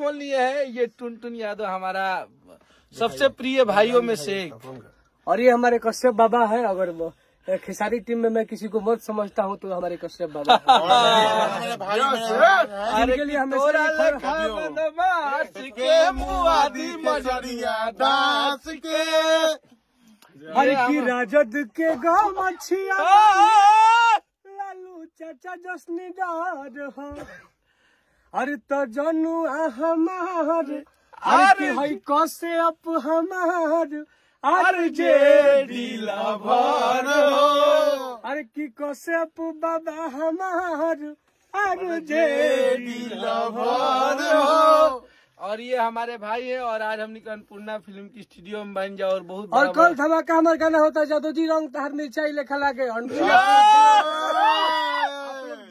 Phone लिए हैं ये टुनटुन यादव हमारा सबसे प्रिय भाइयों में से एक। और ये हमारे कश्यप बाबा है अगर वो खेसारी टीम में मैं किसी को मत समझता हूँ तो हमारे कश्यप बाबा हैं। जिनके लिए हमें के के हर की राजद के गाँव मछिया लालू चाचा जसनीदार हो। अरे तो जनू हमार अरे की हई कसे अप हमार अरे जे डीला भर हो अरे की कसे अप बाबा हमार अरे जे डीला भर हो और ये हमारे भाई है और आज हम निकल अन्नपूर्णा फ़िल्म की स्टूडियो में बन जाओ और बहुत और बड़ा- कल धमाका हमार गाना होता है जादू जी रंग तहर मिर्चाई लेखा लागे। आप लोग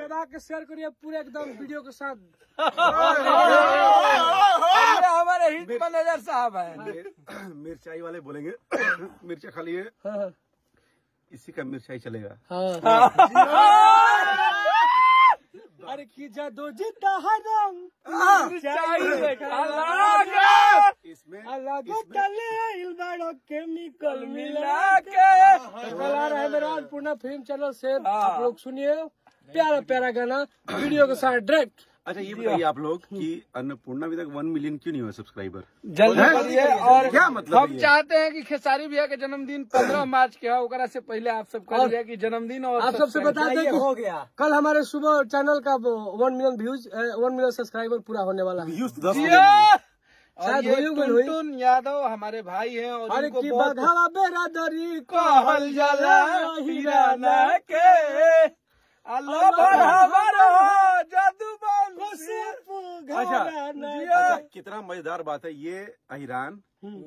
दबा के शेयर करिए पूरे एकदम वीडियो के साथ। हमारे हिट मैनेजर साहब है। मिर्चाई वाले बोलेंगे। मिर्चा खा लिए। हाँ, इसी का मिर्चाई चलेगा। हाँ। अरे की जादू जी तहर रंग। मिर्चाई लेखा लागे इसमें अलग तले केमिकल मिला के। आ रहा है मेरा अन्नपूर्णा फ़िल्म चैनल से। आप लोग सुनिए। प्यारा प्यारा गाना वीडियो के साथ डायरेक्ट अच्छा ये बताइए आप लोग कि अन्नपूर्णा अभी तक वन मिलियन क्यों नहीं हुआ सब्सक्राइबर जल्दी करिए और क्या मतलब हम चाहते हैं कि खेसारी भैया के जन्मदिन पंद्रह मार्च के है ओकरा से पहले आप सब कर दिया कि जन्मदिन और आप सबसे बता दें कि हो गया। कल हमारे सुबह चैनल का one million views one million subscriber पूरा होने वाला है। और ये। टुनटुन यादव हमारे भाई हैं और अरे की बहुत बधावा बेरादरी कहल जाला हिराना के। अल्लाह बढ़ावरो जादू अच्छा अच्छा कितना मज़ेदार बात है। ये अहिरान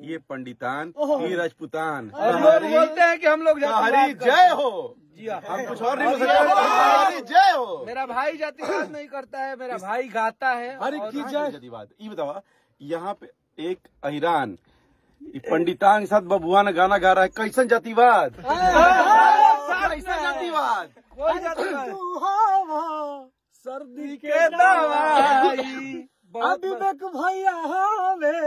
ये पंडितान ये राजपुतान। बोलते हैं कि हम लोग हरी जातिवाद जय हो। जी हाँ। हम कुछ और नहीं बोल सकते। हरी जय हो। मेरा भाई जातिवाद नहीं करता है मेरा भाई गाता है और- की कहाँ जय। है जातिवाद ये बतावा यहाँ पे एक अहिरान ये पंडितान के साथ बबुआ ने गाना गा रहा है कैसन जातिवाद सर्दी के दवाई। अभी तक भैया हवे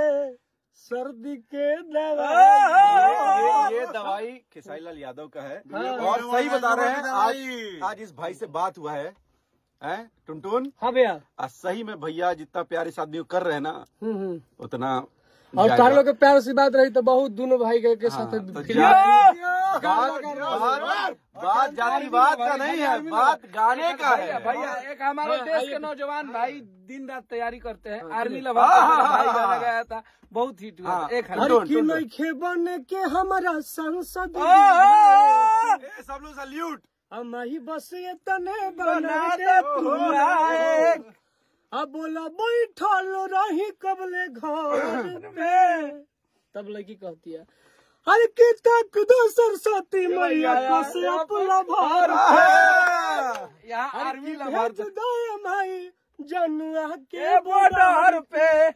सर्दी के ये, दवाई ये दवाई खेसारी लाल यादव का है। और सही बता रहे हैं आज आज इस भाई से बात हुआ है। हैं टुनटुन? हाँ भैया। आज सही में भैया जितना प्यार इस आदमी को कर रहे हैं ना हम्म, हम्म। उतना और। तार लोग के प्यार से बात रही तो बहुत दोनों भाई के, के साथ हाँ, तो बात बात बात जातिवाद का नहीं है बात गाने का है। भैया एक हमारे हाँ, देश के नौजवान भाई दिन रात तैयारी करते हैं आर्मी। लवा हाँ, हाँ, भाई हाँ, गाना हाँ। गाया था बहुत हिट हुआ हाँ, एक हाँ, बने के हमारा सांसद ए, सब लोग सल्यूट। हम ही बस ये तने बना दे अब बोला बैठल रही कबले घर पे। तब लड़की कहती है अरे की तक दो सरस्वती मैया को से अपना भार यहाँ आर्मी माई जनुआ के बॉर्डर पे।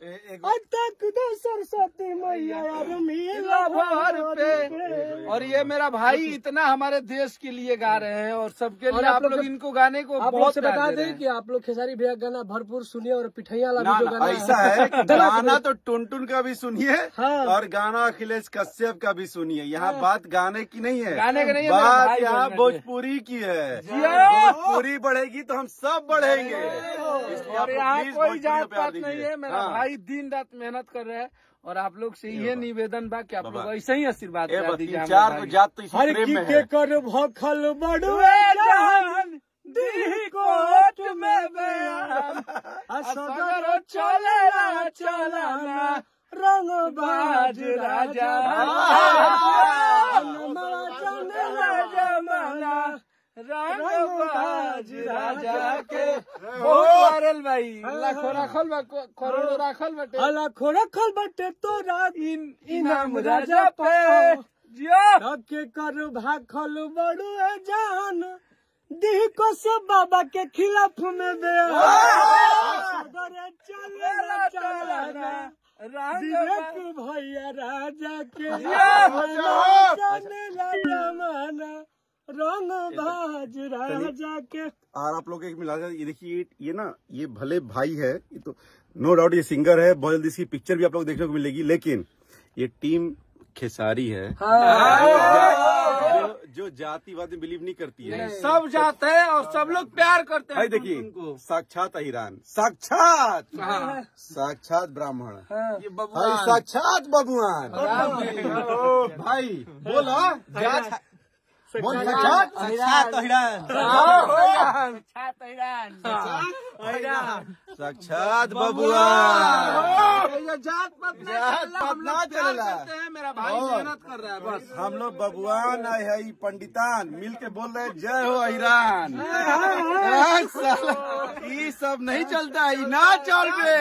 तक दो सरस्वती मैया लवर पे। और ये मेरा भाई इतना हमारे देश के लिए गा रहे हैं और सबके लिए आप लोग इनको गाने को आप लोग बहुत बता दें कि आप लोग खेसारी भैया गाना भरपूर सुनिए और पिठैया वाला जो गाना ऐसा है। कि गाना। तो टुनटुन का भी सुनिए हाँ। और गाना अखिलेश कश्यप का भी सुनिए। यहाँ बात गाने की नहीं है। गाने की नहीं बात यहाँ भोजपुरी की है। भोजपुरी बढ़ेगी तो हम सब बढ़ेंगे। और यहाँ कोई जात पात नहीं है मेरा हाँ। भाई दिन रात मेहनत कर रहे हैं और आप लोग से ये निवेदन बा कि आप लोग ऐसे ही आशीर्वाद कर बस दीजिए चार। जात तो हर की कर भखल दी कोट में बयान। चलेला चलाना रंग बाज राजा नमवा चलेला जमाना रंगबाज राजा के। बहुत वायरल भाई लाखों राखल बा करोड़ों राखल बाटे। अला खोरखल बटे तोरा इन इनाम राजा पे। जियो। के कर भाखल बड़ुए जान। दी को सब बाबा के खिलाफ में रंग भैया राजा के! चलेला जमाना। रंग भाज राजा के और आप लोग एक मिला ये देखिए ये- ना ये भले भाई है ये तो नो डाउट ये सिंगर है बहुत जल्दी इसकी पिक्चर भी आप लोग देखने को मिलेगी लेकिन ये टीम खेसारी है। जो, जो जातिवाद में बिलीव नहीं करती है। सब जाते हैं और सब लोग प्यार करते हैं देखिए साक्षात ईरान। साक्षात! हाँ। साक्षात ब्राह्मण। ये साक्षात बबुआन। भाई बोल। साक्षात ये जात हैं? मेरा भाई मेहनत कर रहा है बस। हम लोग बबुआन आए है पंडितान। मिल के बोल रहे जय हो ईरान हाँ, साला, ई सब नहीं चलता है ना चल बे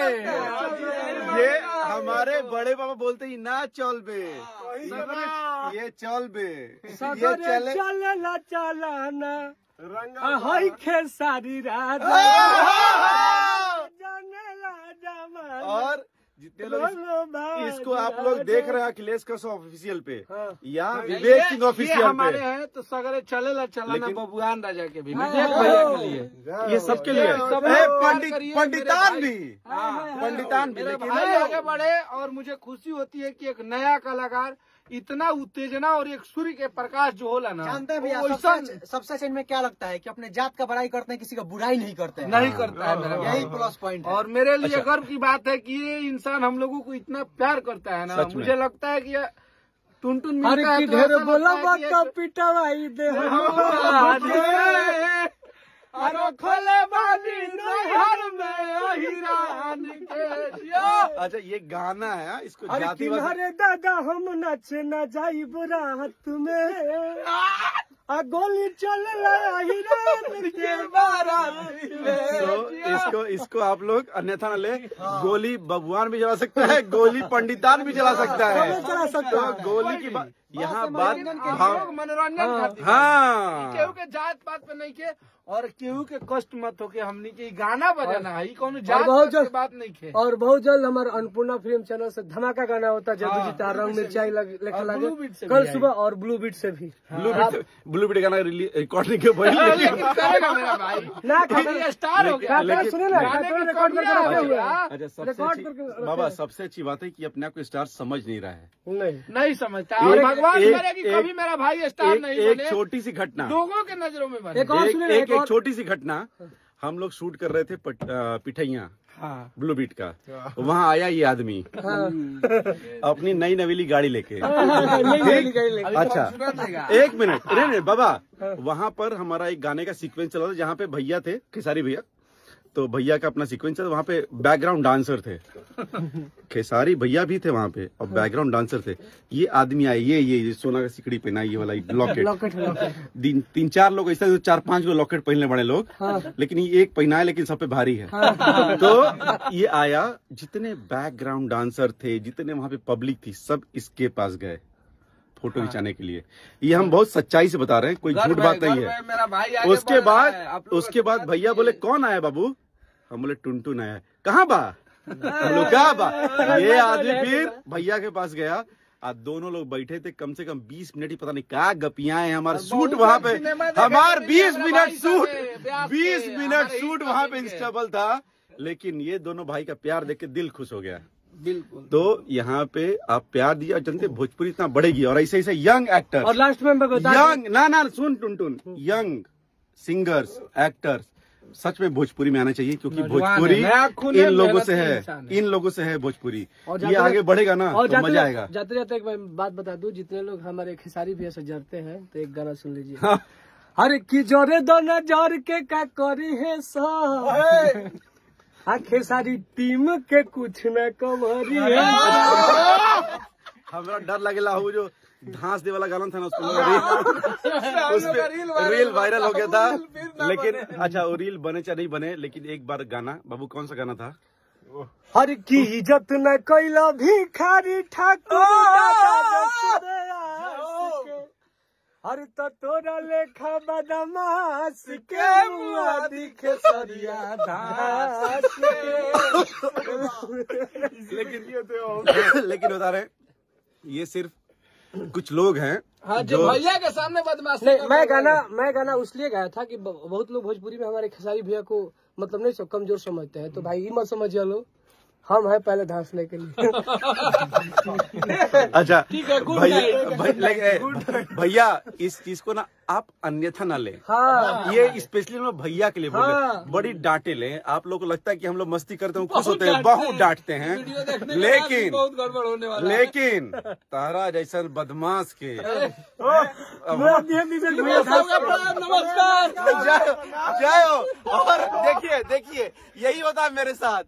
ये हमारे बड़े पापा बोलते ही ना चल बे। ये चल बे। ये चले चलेला चलाना। हई खेसारी सारी रात और जितने लोग इसको आप लोग देख रहे हैं अखिलेश कसो ऑफिशियल पे। हाँ। या विवेक सिंह ऑफिसियल ऑफिशियल हमारे हैं तो सगरे चलेला चलाना लेकिन- बबुआन राजा के भी। विवेक भैया के लिए। ये सबके लिए। पंडितान भी। हाँ, पंडितान भी लेकिन आगे बढ़े और मुझे खुशी होती है कि एक नया कलाकार इतना उत्तेजना और एक सूर्य के प्रकाश जो होला ना जानते हैं भैया सबसे सबसे इनमें क्या लगता है कि अपने जात का बड़ाई करते हैं किसी का बुराई नहीं करते हैं? नहीं करता है मेरा यही प्लस पॉइंट है। और मेरे लिए अच्छा। गर्व की बात है कि ये इंसान हम लोगों को इतना प्यार करता है ना। मुझे लगता है कि ये टुन टुन मिलता है की तो ढेर ऐसा बोला है। कि बात एक- पिटवाई दे अरे खोले बानी नहर में हिरान के अच्छा ये गाना है हाँ, इसको अरे जातिवाद दादा हम नच न जाई रात में। आ गोली चल हिरान के बारात तो इसको इसको आप लोग अन्यथा न ले गोली बबुआन भी चला सकता है गोली पंडितान भी चला सकता है। चला सकता है। तो गोली की बात यहाँ बात भाव लोग मनोरंजन हाँ। जात पात पे नहीं के और केहू के कष्ट मत होके हमने के गाना बजाना है। ई कोनो जात बहुत जल्द- बात नहीं के और बहुत जल्द हमारे अन्नपूर्णा फ़िल्म चैनल से धमाका गाना होता है जब हाँ, जीता रंग मिर्चाई लग- लिखा लगे। कल सुबह और ब्लू बीट से भी। ब्लू बीट ब्लू बीट गाना रिकॉर्डिंग के हो गया। लेकिन- सुने ना गाने खाते के रिकॉर्ड करके कमियाँ रखे हो। हैं। अच्छा सबसे रिकॉर्ड करके बाबा सबसे अच्छी बात है कि अपने आप को स्टार समझ नहीं रहा है। नहीं। नहीं समझता। और भगवान करे कि कभी मेरा भाई स्टार नहीं एक छोटी सी घटना। लोगों के नज़रों में बने। एक और एक, छोटी सी घटना हम लोग शूट कर रहे थे पिठैया हाँ। ब्लू बीट का। वहाँ आया ये आदमी। हाँ। अपनी नई नवीली गाड़ी लेके। नहीं, नहीं। अभी तो अच्छा एक मिनट अरे बाबा वहाँ पर हमारा एक गाने का सीक्वेंस चला था जहाँ पे भैया थे खेसारी भैया। तो भैया का अपना सीक्वेंस चला वहाँ पे बैकग्राउंड डांसर थे। खेसारी भैया भी थे वहाँ पे और बैकग्राउंड डांसर थे। ये आदमी आए ये ये ये सोना का सिकड़ी पहना ये वाला लॉकेट है, तीन तीन चार लोग ऐसे चार पाँच गो लॉकेट पहनने बड़े लोग। लेकिन ये एक पहना है लेकिन सब पे भारी है। तो ये आया जितने बैकग्राउंड डांसर थे जितने वहाँ पे पब्लिक थी सब इसके पास गए। फ़ोटो खिंचाने के लिए। ये हम बहुत सच्चाई से बता रहे हैं कोई झूठ बात नहीं है। उसके बाद है। उसके बाद भैया बोले कौन आया बाबू? हम बोले टुनटुन आया। कहाँ बा? हम लोग कहा बा? ये आदमी फिर भैया के पास गया। आज दोनों लोग बैठे थे कम से कम 20 मिनट ही पता नहीं क्या गपियाँ हैं हमारा सूट वहाँ पे हमार 20 मिनट सूट साहब, 20 मिनट सूट ही वहाँ पे इंस्टेबल था लेकिन ये दोनों भाई का प्यार देख के दिल खुश हो गया। बिल्कुल। तो यहाँ पे आप प्यार दिया जनते भोजपुरी इतना बढ़ेगी और ऐसे ऐसे यंग एक्टर और लास्ट में यंग ना ना सुन टुन टुन। यंग सिंगर्स एक्टर्स सच में भोजपुरी में आना चाहिए क्योंकि भोजपुरी इन लोगों से है। इन लोगों से है भोजपुरी। ये आगे बढ़ेगा ना और तो मज़ा आएगा। जाते जाते एक बात बता दूँ जितने लोग हमारे खेसारी भैया से जरते हैं तो एक गाना सुन लीजिए। हाँ। अरे की जोरे दोना ज़ोर के का करी है सा आ खेसारी टीम के कुछ न कमरी है। हमारा डर लगेला हो जो धांस दे वाला गाना था ना उसको उस पे रील वायरल हो गया था। लेकिन अच्छा वो रील बने चाहे नहीं बने लेकिन एक बार गाना बाबू कौन सा गाना था? हर की इज़्ज़त न कैला भिखारी ठाकुर। हर तो तोरा लेखा बदमाश के मुआ दिखे सरिया दास के। लेकिन लेकिन बता रहे ये सिर्फ़ कुछ लोग हैं हाँ जो भैया के सामने बदमाश नहीं मैं गाना मैं गाना उसलिए गाया था कि बहुत लोग भोजपुरी में हमारे खेसारी भैया को मतलब नहीं सब कमज़ोर समझते हैं। तो भाई ये मत समझिए लोग हम है पहले धंसने के लिए। अच्छा ठीक है, भैया लेकिन- भैया इस चीज़ को ना आप अन्यथा ना ले। हाँ। ये स्पेशली हम भैया के लिए बोले हाँ। बड़ी डांटे ले। आप लोग को लगता है कि हम लोग मस्ती करते हैं खुश बहुत होते हैं डांटते बहुत हैं। डांटते हैं। लेकिन बहुत गड़बड़ होने वाला। लेकिन तारा जैसा बदमाश के नमस्कार। जय जय हो और देखिए देखिए यही होता है मेरे साथ।